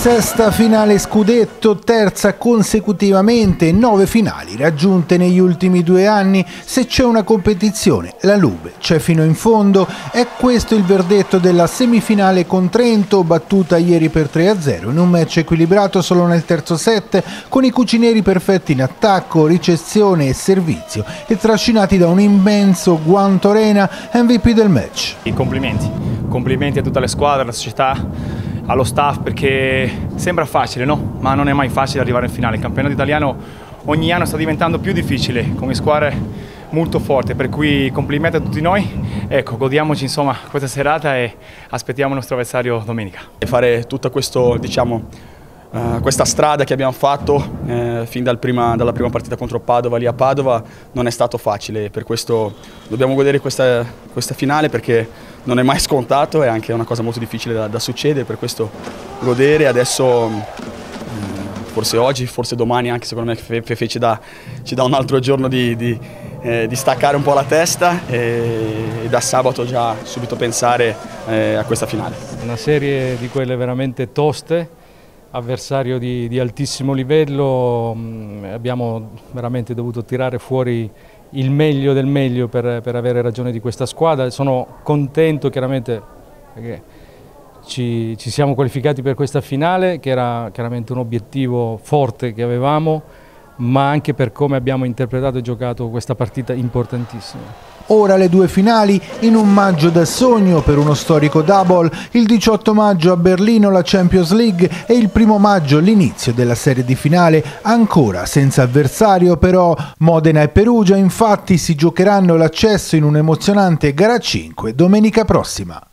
Sesta finale scudetto, terza consecutivamente, nove finali raggiunte negli ultimi due anni. Se c'è una competizione, la Lube c'è fino in fondo. È questo il verdetto della semifinale con Trento, battuta ieri per 3-0 in un match equilibrato solo nel terzo set, con i cucinieri perfetti in attacco, ricezione e servizio e trascinati da un immenso Guanto Arena MVP del match. I complimenti, complimenti a tutta la squadra, alla società allo staff perché sembra facile, no? Ma non è mai facile arrivare in finale. Il campionato italiano ogni anno sta diventando più difficile, come squadre molto forti, per cui complimenti a tutti noi. Ecco, godiamoci insomma questa serata e aspettiamo il nostro avversario domenica. E fare tutta questo, diciamo, Uh, questa strada che abbiamo fatto eh, fin dal prima, dalla prima partita contro Padova lì a Padova non è stato facile, per questo dobbiamo godere questa, questa finale perché non è mai scontato, è anche una cosa molto difficile da, da succedere, per questo godere adesso mm, forse oggi, forse domani anche secondo me Fefe ci dà, ci dà un altro giorno di, di, eh, di, staccare un po' la testa e, e da sabato già subito pensare eh, a questa finale. Una serie di quelle veramente toste avversario di, di altissimo livello, mm, abbiamo veramente dovuto tirare fuori il meglio del meglio per, per avere ragione di questa squadra. Sono contento chiaramente perché ci, ci, siamo qualificati per questa finale che era chiaramente un obiettivo forte che avevamo ma anche per come abbiamo interpretato e giocato questa partita importantissima. Ora le due finali in un maggio da sogno per uno storico double, il 18 maggio a Berlino la Champions League e il primo maggio l'inizio della serie di finale, ancora senza avversario però Modena e Perugia infatti si giocheranno l'accesso in un'emozionante gara 5 domenica prossima.